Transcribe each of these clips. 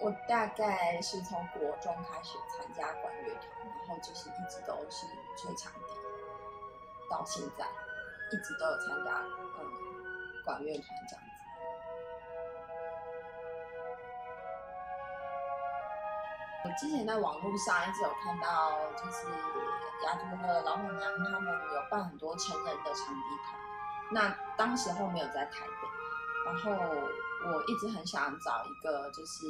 我大概是从国中开始参加管乐团，然后就是一直都是吹长笛，到现在一直都有参加嗯管乐团这样子。我之前在网络上一直有看到，就是亚洲的老板娘他们有办很多成人的长笛团，那当时候没有在台北，然后我一直很想找一个就是。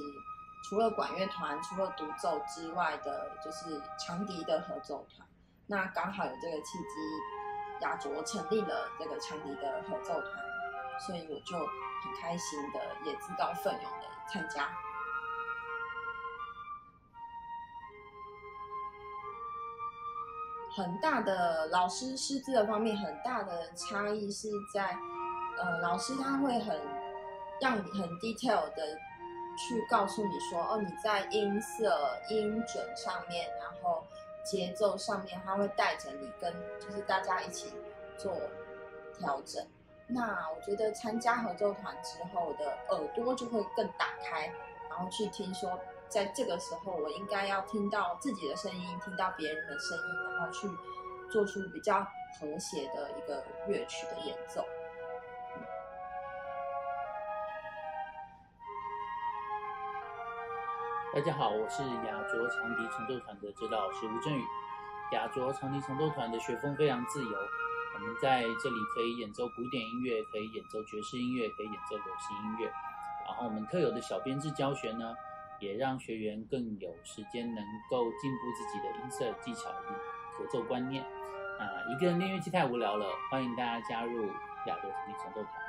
除了管乐团，除了独奏之外的，就是长笛的合奏团。那刚好有这个契机，雅卓成立了这个长笛的合奏团，所以我就很开心的，也自告奋勇的参加。很大的老师师资的方面，很大的差异是在，呃，老师他会很让你很 detail 的。去告诉你说，哦，你在音色、音准上面，然后节奏上面，他会带着你跟就是大家一起做调整。那我觉得参加合奏团之后的耳朵就会更打开，然后去听说，在这个时候我应该要听到自己的声音，听到别人的声音，然后去做出比较和谐的一个乐曲的演奏。大家好，我是雅卓长笛重奏团的指导老师吴振宇。雅卓长笛重奏团的学风非常自由，我们在这里可以演奏古典音乐，可以演奏爵士音乐，可以演奏流行音乐。然后我们特有的小编制教学呢，也让学员更有时间能够进步自己的音色技巧与合奏观念。啊，一个人练乐器太无聊了，欢迎大家加入雅卓长笛重奏团。